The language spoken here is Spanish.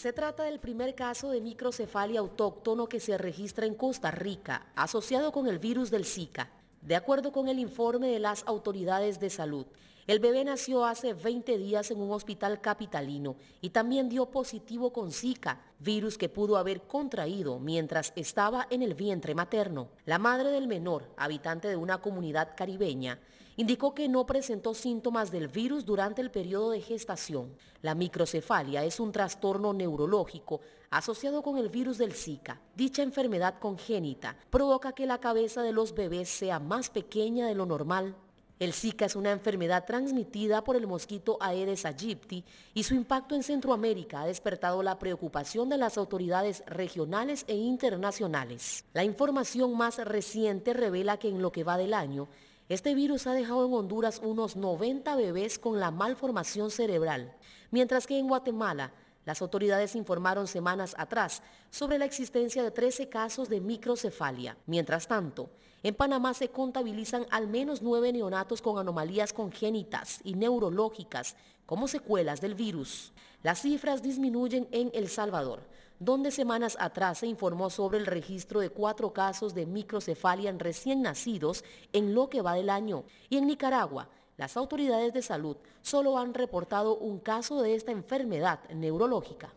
Se trata del primer caso de microcefalia autóctono que se registra en Costa Rica, asociado con el virus del Zika. De acuerdo con el informe de las autoridades de salud, el bebé nació hace 20 días en un hospital capitalino y también dio positivo con Zika, virus que pudo haber contraído mientras estaba en el vientre materno. La madre del menor, habitante de una comunidad caribeña, indicó que no presentó síntomas del virus durante el periodo de gestación. La microcefalia es un trastorno neurológico asociado con el virus del Zika. Dicha enfermedad congénita provoca que la cabeza de los bebés sea más pequeña de lo normal el Zika es una enfermedad transmitida por el mosquito Aedes aegypti y su impacto en Centroamérica ha despertado la preocupación de las autoridades regionales e internacionales. La información más reciente revela que en lo que va del año, este virus ha dejado en Honduras unos 90 bebés con la malformación cerebral, mientras que en Guatemala las autoridades informaron semanas atrás sobre la existencia de 13 casos de microcefalia. Mientras tanto, en Panamá se contabilizan al menos nueve neonatos con anomalías congénitas y neurológicas como secuelas del virus. Las cifras disminuyen en El Salvador, donde semanas atrás se informó sobre el registro de cuatro casos de microcefalia en recién nacidos en lo que va del año, y en Nicaragua, las autoridades de salud solo han reportado un caso de esta enfermedad neurológica.